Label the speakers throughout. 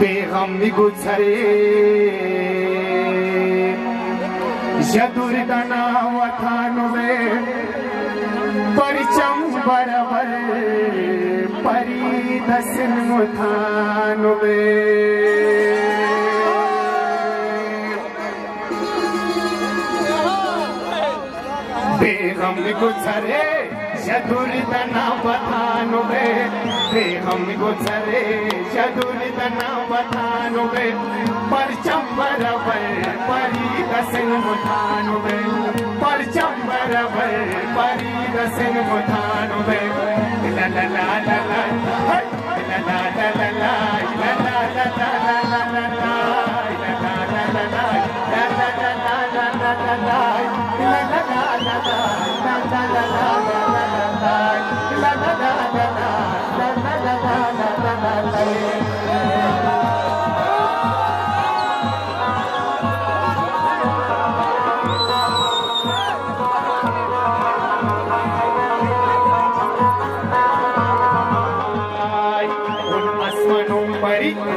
Speaker 1: बेगम गुजरे। यदुर्दना वथान में परचम बरबर परी दसन मुथान में बेगम गुजरे। शदुर्दना बथानुबे ते हम गुजरे शदुर्दना बथानुबे परचम बरबर परी दसन मुठानुबे परचम बरबर परी दसन मुठानुबे ला ला ला ला।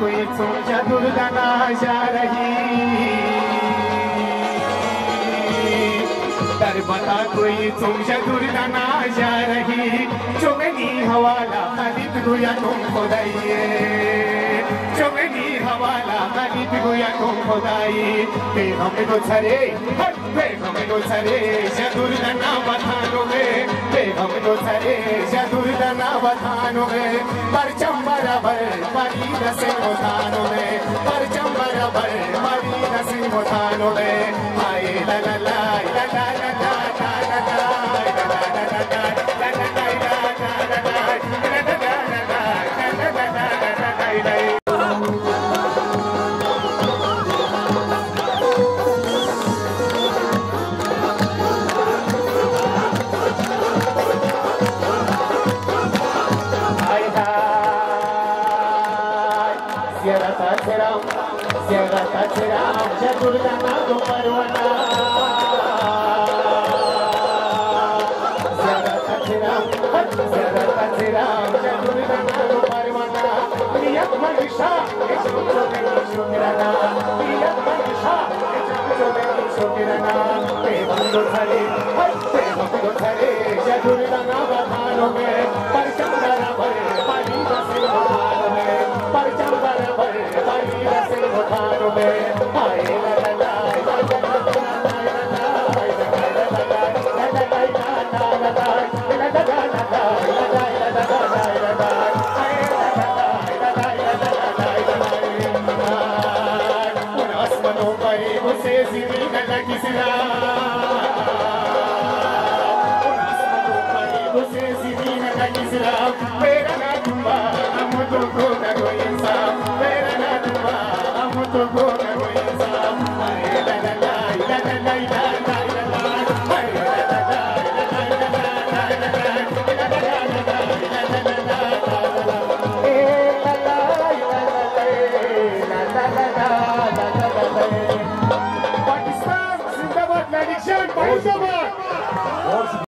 Speaker 1: कोई सोचा दुर्दना जा रही दर बता कोई सोचा दुर्दना जा रही चुगनी हवाला खरीद गुया तुम खुदाइए चुगनी हवाला खरीद गुया तुम खुदाई पे हमें तो छरे पे हमें तो छरे दुर्दना बथानो में पे हमें तो छरे दुर्दना बथानो में परी maridas se राम जगतच राम चतुर्दा नाम पर्वणा जगतच राम जगतच राम चतुर्दा नाम पर्वणा प्रिय मनुषा शुक्रना प्रिय मनुषा शुक्रना ते बंधु धरे ते बंधु धरे चतुर्दा नाम भानु में परचंद्र किसी